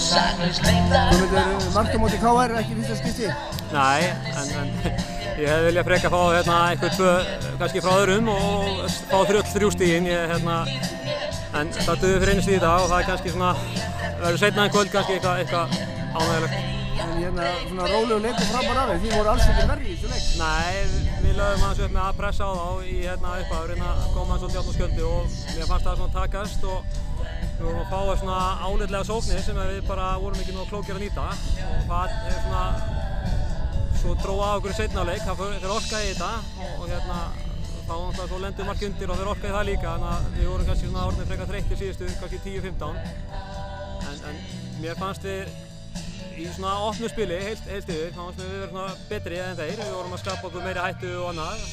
Þú myndir marka móti KR ekki fyrsta skipti? Nei, en, en ég hef viljað freka að fá hérna, eitthvað tvö, kannski frá öðrum og fá þrjöld þrjú stígin. Hérna, en það döður fyrir einu stíð í dag og það er kannski svona, verður setna en kvöld kannski eitthvað, eitthvað ánægilegt. En hérna svona rólegu leikur framar af þig, því voru alls ekki verri í þessu leik. Nei, við lögum hans upp með að pressa á þá í hérna upphagur, reyna að koma hans svolítið átt á sköldu og mér fannst það svona takast og við vorum að fá svona áleitlega sóknir sem við bara vorum ekki nú klókir að nýta. Og það er svona, svo dróða á okkur setnáleik, það fyrir orkaði í þetta. Og, hérna þá náttúrulega svo lendur marki undir og þeir orkaði það líka. Þannig að við vorum kannski svona orðin frekar þreyttir síðustu, kannski 10-15 en, en mér fannst við í svona opnu spili, heilt, heilt yfir, þá fannst við við verðum betri en þeir, við vorum að skapa okkur meiri hættu og annað.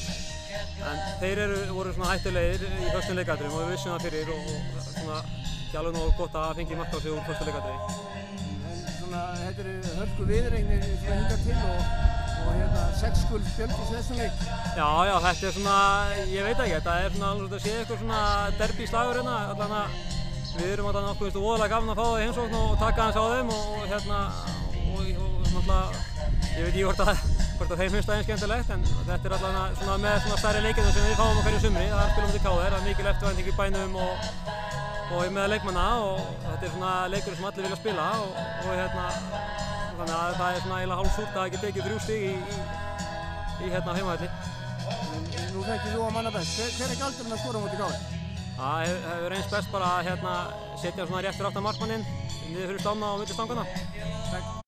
En þeir eru, voru svona hættulegir í fyrstum leikadrum og við vissum það fyrir og, og svona ekki alveg nógu gott að fengi marka á sig úr fyrstum leikadri. En svona, þetta eru hörku viðregnir svona hinga til og, og hérna sex skuld fjöldi þessum leik. Já, já, þetta er svona, ég veit ekki, þetta er svona, alveg að sé eitthvað svona derbi slagur hérna, allan að við erum nokkuð, veistu, óðurlega gafn að fá það í heimsókn og taka hans á þeim og, og hérna, og, og náttúrulega, ég veit ekki hvort að, hvort að þeim finnst það einn skemmtilegt, en þetta er alltaf svona með svona stærri leikinu sem við fáum á hverju sumri, það er spilum til káðir, það er mikil eftirvænting í bænum og, og með leikmanna og þetta er svona leikur sem allir vilja spila og, og hérna, þannig að það er svona eiginlega hálf súrt að ekki tekið þrjú stig í, í, í hérna heimaðalli. Nú þekkir þú að manna best. Hver, hver er galdurinn að skora mútið káðir? Það hefur reynst best bara að hérna, setja svona rétt fyrir aftan markmannin niður fyrir stána og millir stangana.